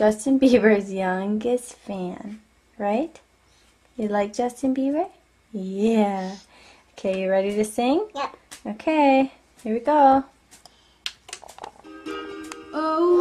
Justin Bieber's youngest fan, right? You like Justin Bieber? Yeah. Okay, you ready to sing? Yep. Okay, here we go. Oh,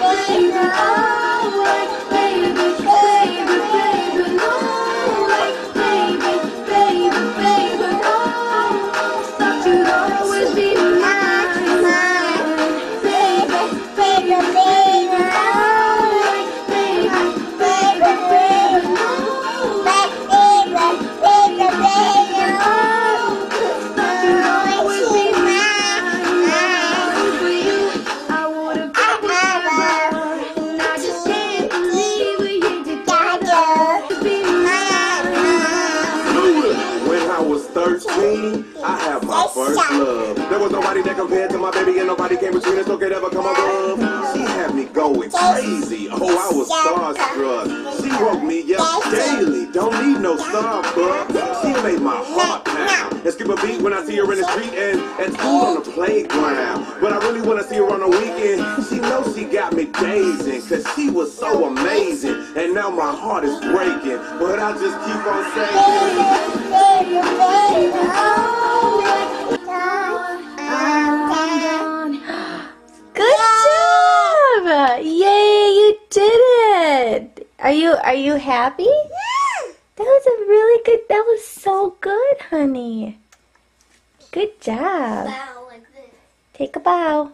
고맙습니다. 13, I have my first love. There was nobody that compared to my baby, and nobody came between us, so could ever come above. She going crazy. Oh, I was starstruck. She woke me up daily. Don't need no Starbucks. She made my heart pound. And skip a beat when I see her in the street and at school on the playground. But I really wanna see her on the weekend. She knows she got me dazing, cause she was so amazing. And now my heart is breaking. But I just keep on saying. You did it! Are you are you happy? Yeah. That was a really good that was so good, honey. Good job. Bow like this. Take a bow.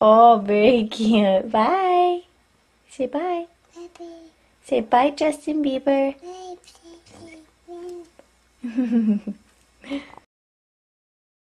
Oh, very cute. Bye. Say bye. Bye. Say bye, Justin Bieber.